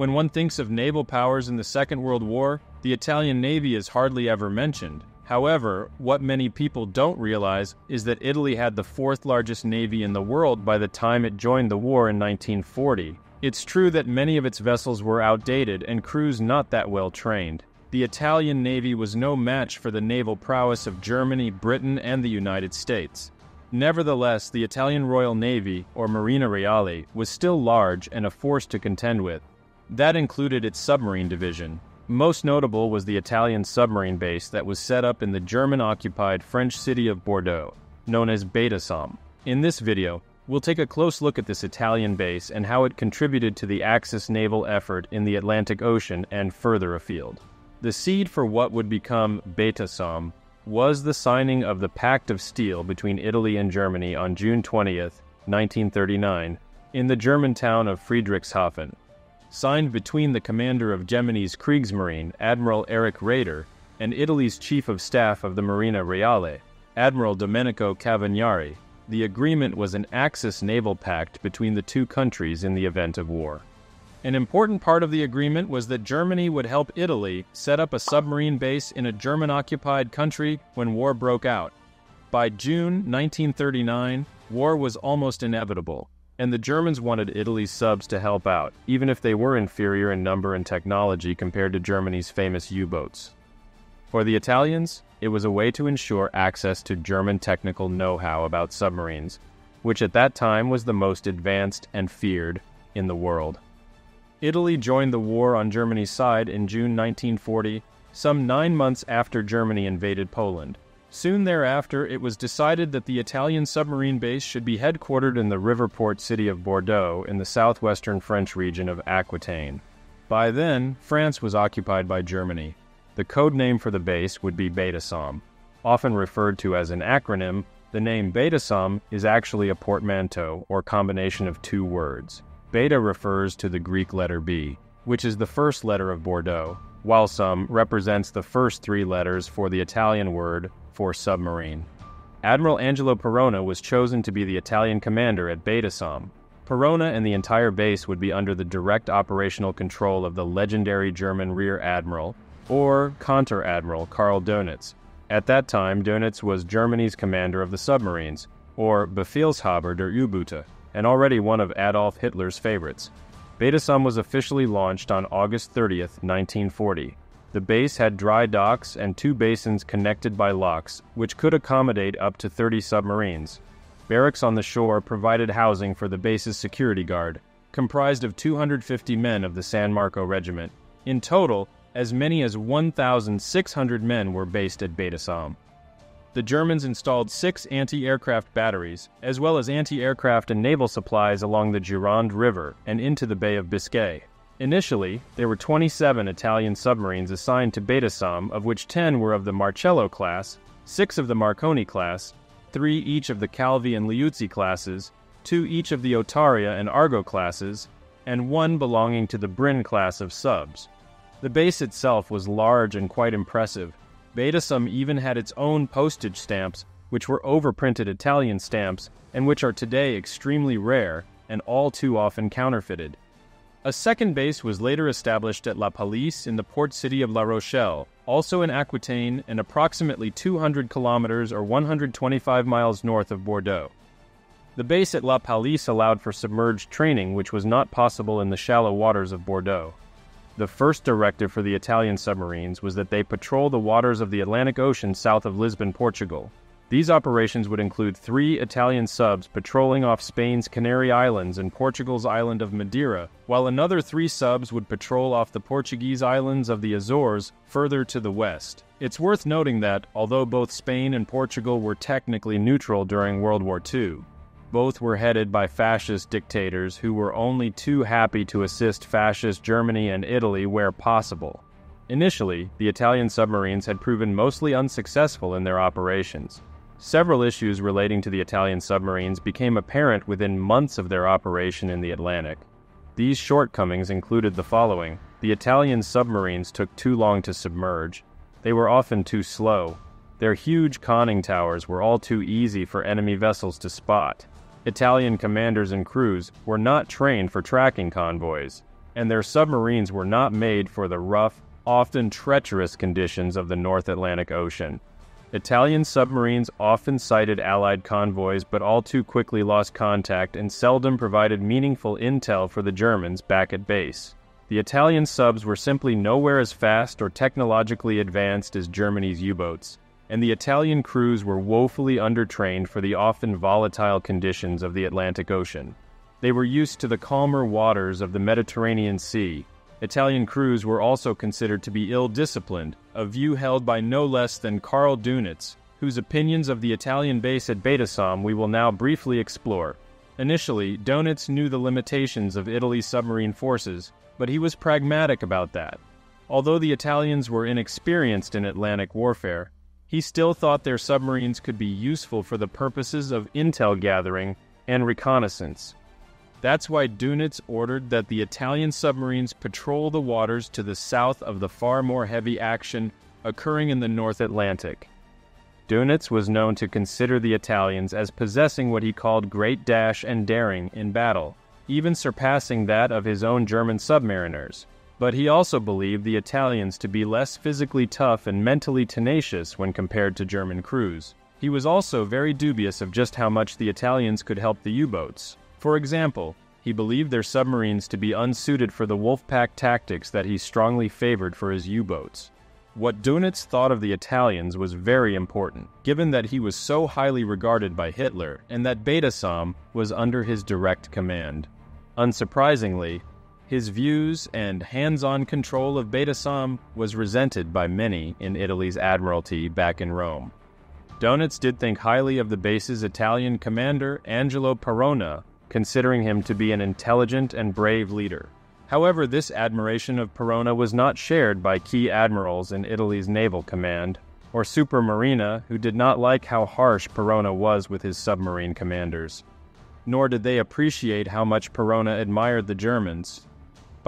When one thinks of naval powers in the Second World War, the Italian Navy is hardly ever mentioned. However, what many people don't realize is that Italy had the fourth largest navy in the world by the time it joined the war in 1940. It's true that many of its vessels were outdated and crews not that well trained. The Italian Navy was no match for the naval prowess of Germany, Britain, and the United States. Nevertheless, the Italian Royal Navy, or Marina Reale, was still large and a force to contend with. That included its submarine division. Most notable was the Italian submarine base that was set up in the German occupied French city of Bordeaux, known as Beta. In this video, we'll take a close look at this Italian base and how it contributed to the Axis naval effort in the Atlantic Ocean and further afield. The seed for what would become Beta was the signing of the Pact of Steel between Italy and Germany on June 20th, 1939, in the German town of Friedrichshafen. Signed between the commander of Germany's Kriegsmarine, Admiral Erich Raeder, and Italy's Chief of Staff of the Marina Reale, Admiral Domenico Cavagnari, the agreement was an Axis naval pact between the two countries in the event of war. An important part of the agreement was that Germany would help Italy set up a submarine base in a German occupied country when war broke out. By June 1939, war was almost inevitable, and the Germans wanted Italy's subs to help out, even if they were inferior in number and technology compared to Germany's famous U boats. For the Italians, it was a way to ensure access to German technical know how about submarines, which at that time was the most advanced and feared in the world. Italy joined the war on Germany's side in June 1940, some nine months after Germany invaded Poland. Soon thereafter, it was decided that the Italian submarine base should be headquartered in the river port city of Bordeaux in the southwestern French region of Aquitaine. By then, France was occupied by Germany. The code name for the base would be Betasom. Often referred to as an acronym, the name Betasom is actually a portmanteau or combination of two words. Beta refers to the Greek letter B, which is the first letter of Bordeaux, while Somme represents the first three letters for the Italian word for submarine. Admiral Angelo Parona was chosen to be the Italian commander at Beta Somme. Parona and the entire base would be under the direct operational control of the legendary German Rear Admiral, or Konter Admiral Karl Dönitz. At that time, Dönitz was Germany's commander of the submarines, or Befehlshaber der U-Boote and already one of Adolf Hitler's favorites. Betasom was officially launched on August 30, 1940. The base had dry docks and two basins connected by locks, which could accommodate up to 30 submarines. Barracks on the shore provided housing for the base's security guard, comprised of 250 men of the San Marco Regiment. In total, as many as 1,600 men were based at Betasom the Germans installed six anti aircraft batteries, as well as anti aircraft and naval supplies along the Gironde River and into the Bay of Biscay. Initially, there were 27 Italian submarines assigned to Beta of which 10 were of the Marcello class, 6 of the Marconi class, 3 each of the Calvi and Liuzzi classes, 2 each of the Otaria and Argo classes, and 1 belonging to the Brin class of subs. The base itself was large and quite impressive, Betasom even had its own postage stamps, which were overprinted Italian stamps and which are today extremely rare and all too often counterfeited. A second base was later established at La Pallice in the port city of La Rochelle, also in Aquitaine and approximately 200 kilometers or 125 miles north of Bordeaux. The base at La Pallice allowed for submerged training, which was not possible in the shallow waters of Bordeaux. The first directive for the Italian submarines was that they patrol the waters of the Atlantic Ocean south of Lisbon, Portugal. These operations would include three Italian subs patrolling off Spain's Canary Islands and Portugal's island of Madeira, while another three subs would patrol off the Portuguese islands of the Azores further to the west. It's worth noting that, although both Spain and Portugal were technically neutral during World War II, both were headed by fascist dictators who were only too happy to assist fascist Germany and Italy where possible. Initially, the Italian submarines had proven mostly unsuccessful in their operations. Several issues relating to the Italian submarines became apparent within months of their operation in the Atlantic. These shortcomings included the following the Italian submarines took too long to submerge, they were often too slow, their huge conning towers were all too easy for enemy vessels to spot, Italian commanders and crews were not trained for tracking convoys. and their submarines were not made for the rough, often treacherous conditions of the North Atlantic Ocean. Italian submarines often sighted Allied convoys but all too quickly lost contact and seldom provided meaningful intel for the Germans back at base. The Italian subs were simply nowhere as fast or technologically advanced as Germany's U boats, and the Italian crews were woefully undertrained for the often volatile conditions of the Atlantic Ocean. They were used to the calmer waters of the Mediterranean Sea, Italian crews were also considered to be ill disciplined, a view held by no less than Karl Dönitz, whose opinions of the Italian base at Betasom we will now briefly explore. Initially, Dönitz knew the limitations of Italy's submarine forces, but he was pragmatic about that. Although the Italians were inexperienced in Atlantic warfare, he still thought their submarines could be useful for the purposes of intel gathering and reconnaissance. That's why Dönitz ordered that the Italian submarines patrol the waters to the south of the far more heavy action occurring in the North Atlantic. Dönitz was known to consider the Italians as possessing what he called great dash and daring in battle, even surpassing that of his own German submariners. But he also believed the Italians to be less physically tough and mentally tenacious when compared to German crews. He was also very dubious of just how much the Italians could help the U boats, for example, he believed their submarines to be unsuited for the Wolfpack tactics that he strongly favored for his U boats. What Dönitz thought of the Italians was very important, given that he was so highly regarded by Hitler and that Beta was under his direct command. Unsurprisingly, his views and hands on control of Beta was resented by many in Italy's Admiralty back in Rome. Dönitz did think highly of the base's Italian commander, Angelo Parona, considering him to be an intelligent and brave leader. However, this admiration of Parona was not shared by key admirals in Italy's naval command, or Supermarina, who did not like how harsh Parona was with his submarine commanders. Nor did they appreciate how much Parona admired the Germans.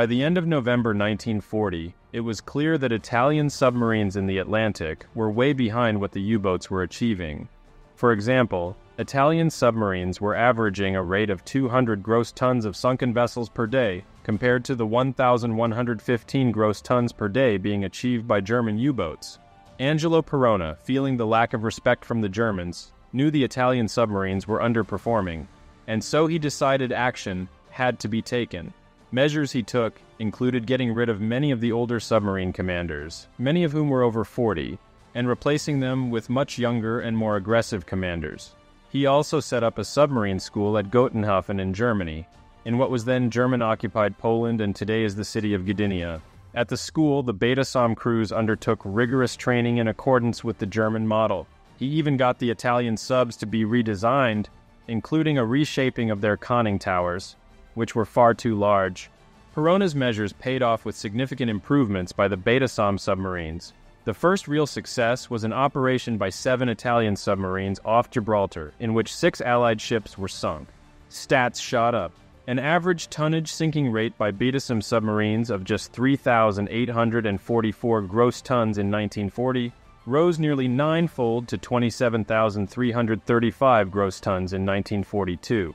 By the end of November 1940, it was clear that Italian submarines in the Atlantic were way behind what the U boats were achieving. For example, Italian submarines were averaging a rate of 200 gross tons of sunken vessels per day, compared to the 1,115 gross tons per day being achieved by German U boats. Angelo Parona, feeling the lack of respect from the Germans, knew the Italian submarines were underperforming, and so he decided action had to be taken. Measures he took included getting rid of many of the older submarine commanders, many of whom were over 40, and replacing them with much younger and more aggressive commanders. He also set up a submarine school at Gotenhafen in Germany, in what was then German occupied Poland and today is the city of Gdynia. At the school, the Betasom crews undertook rigorous training in accordance with the German model. He even got the Italian subs to be redesigned, including a reshaping of their conning towers, which were far too large. Parona's measures paid off with significant improvements by the Betasom submarines, the first real success was an operation by seven Italian submarines off Gibraltar, in which six Allied ships were sunk. Stats shot up. An average tonnage sinking rate by Betasom submarines of just 3,844 gross tons in 1940 rose nearly ninefold to 27,335 gross tons in 1942.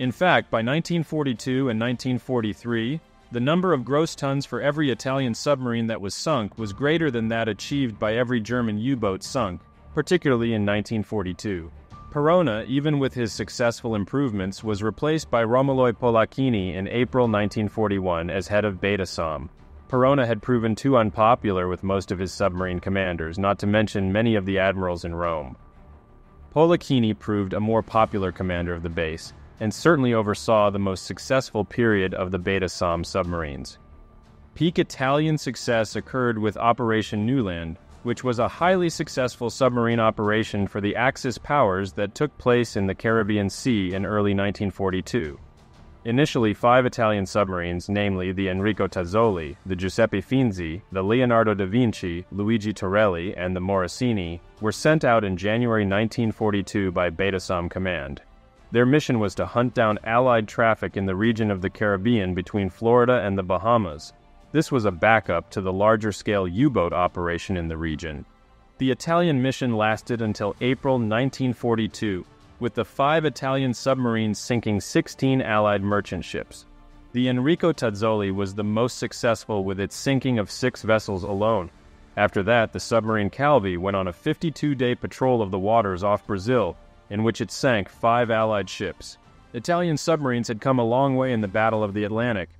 In fact, by 1942 and 1943, the number of gross tons for every Italian submarine that was sunk was greater than that achieved by every German U boat sunk, particularly in 1942. Parona, even with his successful improvements, was replaced by Romolo Polacchini in April 1941 as head of Betasom. Parona had proven too unpopular with most of his submarine commanders, not to mention many of the admirals in Rome. Polacchini proved a more popular commander of the base, and certainly oversaw the most successful period of the Betasom submarines. Peak Italian success occurred with Operation Neuland, which was a highly successful submarine operation for the Axis powers that took place in the Caribbean Sea in early 1942. Initially, five Italian submarines, namely the Enrico Tazzoli, the Giuseppe Finzi, the Leonardo da Vinci, Luigi Torelli, and the Morosini, were sent out in January 1942 by Betasom Command. Their mission was to hunt down Allied traffic in the region of the Caribbean between Florida and the Bahamas. This was a backup to the larger scale U boat operation in the region. The Italian mission lasted until April 1942, with the five Italian submarines sinking 16 Allied merchant ships. The Enrico Tazzoli was the most successful with its sinking of six vessels alone. After that, the submarine Calvi went on a 52 day patrol of the waters off Brazil, in which it sank five Allied ships. Italian submarines had come a long way in the Battle of the Atlantic.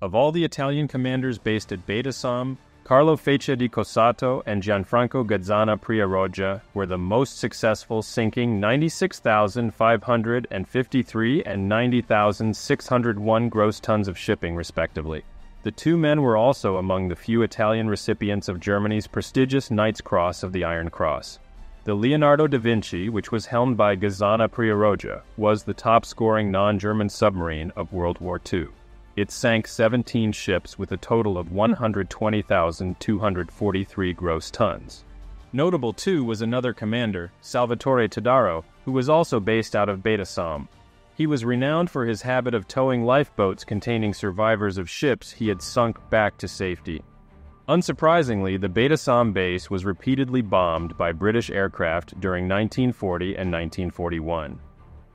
Of all the Italian commanders based at Betasom, Carlo Fecia di Cossato and Gianfranco Gazzana Priaroggia were the most successful, sinking 96,553 and 90,601 gross tons of shipping, respectively. The two men were also among the few Italian recipients of Germany's prestigious Knight's Cross of the Iron Cross. The Leonardo da Vinci, which was helmed by Gazzana Priaroggia, was the top scoring non German submarine of World War II. It sank 17 ships with a total of 120,243 gross tons. Notable too was another commander, Salvatore Todaro, who was also based out of Betasom. He was renowned for his habit of towing lifeboats containing survivors of ships he had sunk back to safety. Unsurprisingly, the Betasom base was repeatedly bombed by British aircraft during 1940 and 1941.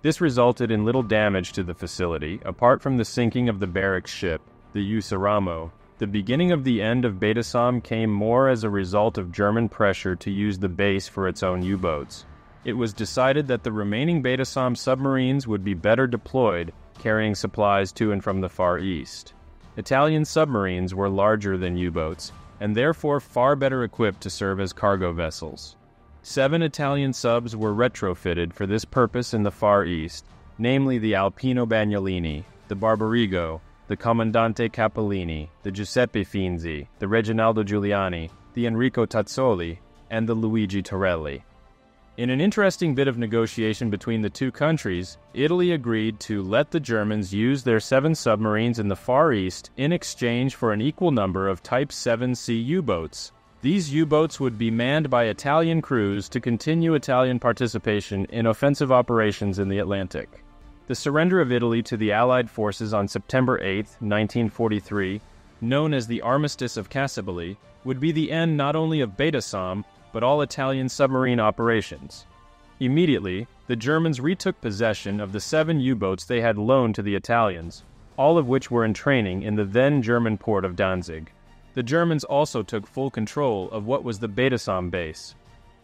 This resulted in little damage to the facility, apart from the sinking of the barracks ship, the Usaramo. The beginning of the end of Betasom came more as a result of German pressure to use the base for its own U boats. It was decided that the remaining Beta Somme submarines would be better deployed, carrying supplies to and from the Far East. Italian submarines were larger than U boats, and therefore far better equipped to serve as cargo vessels. Seven Italian subs were retrofitted for this purpose in the Far East, namely the Alpino Bagnolini, the Barbarigo, the Comandante Cappellini, the Giuseppe Finzi, the Reginaldo Giuliani, the Enrico Tazzoli, and the Luigi Torelli. In an interesting bit of negotiation between the two countries, Italy agreed to let the Germans use their seven submarines in the Far East in exchange for an equal number of Type 7C U boats, these U boats would be manned by Italian crews to continue Italian participation in offensive operations in the Atlantic. The surrender of Italy to the Allied forces on September 8, 1943, known as the Armistice of Cassibile, would be the end not only of Beta but all Italian submarine operations. Immediately, the Germans retook possession of the seven U boats they had loaned to the Italians, all of which were in training in the then German port of Danzig. The Germans also took full control of what was the Betasom base.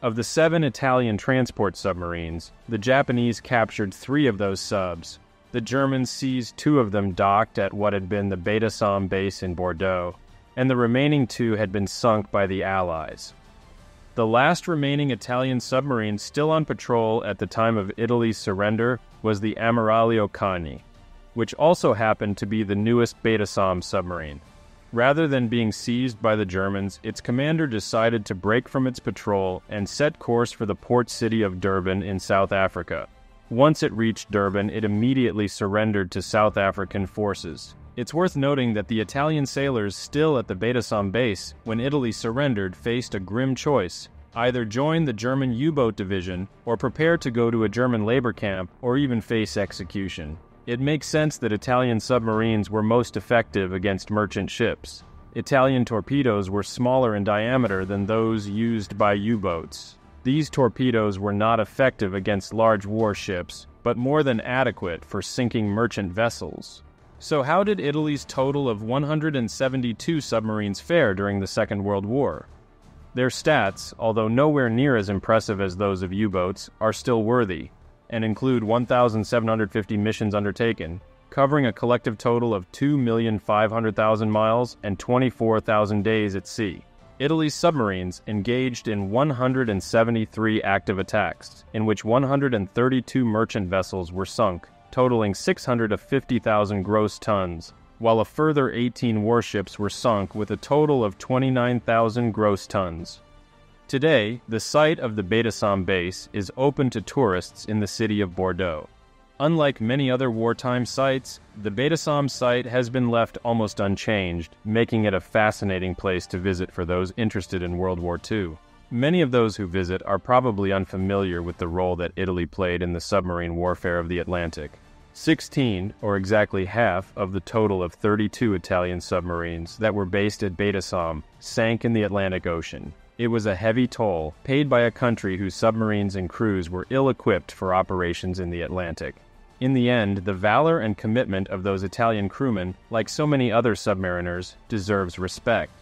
Of the seven Italian transport submarines, the Japanese captured three of those subs. The Germans seized two of them docked at what had been the Betasom base in Bordeaux, and the remaining two had been sunk by the Allies. The last remaining Italian submarine still on patrol at the time of Italy's surrender was the Ammiraglio Cagni, which also happened to be the newest Beta submarine. Rather than being seized by the Germans, its commander decided to break from its patrol and set course for the port city of Durban in South Africa. Once it reached Durban, it immediately surrendered to South African forces. It's worth noting that the Italian sailors still at the Betasom base, when Italy surrendered, faced a grim choice either join the German U boat division, or prepare to go to a German labor camp, or even face execution. It makes sense that Italian submarines were most effective against merchant ships. Italian torpedoes were smaller in diameter than those used by U boats. These torpedoes were not effective against large warships, but more than adequate for sinking merchant vessels. So, how did Italy's total of 172 submarines fare during the Second World War? Their stats, although nowhere near as impressive as those of U boats, are still worthy and include 1,750 missions undertaken, covering a collective total of 2,500,000 miles and 24,000 days at sea. Italy's submarines engaged in 173 active attacks, in which 132 merchant vessels were sunk, totaling 650,000 gross tons, while a further 18 warships were sunk with a total of 29,000 gross tons. Today, the site of the Betasom base is open to tourists in the city of Bordeaux. Unlike many other wartime sites, the Betasom site has been left almost unchanged, making it a fascinating place to visit for those interested in World War II. Many of those who visit are probably unfamiliar with the role that Italy played in the submarine warfare of the Atlantic. 16, or exactly half, of the total of 32 Italian submarines that were based at Betasom sank in the Atlantic Ocean, it was a heavy toll paid by a country whose submarines and crews were ill equipped for operations in the Atlantic. In the end, the valor and commitment of those Italian crewmen, like so many other submariners, deserves respect.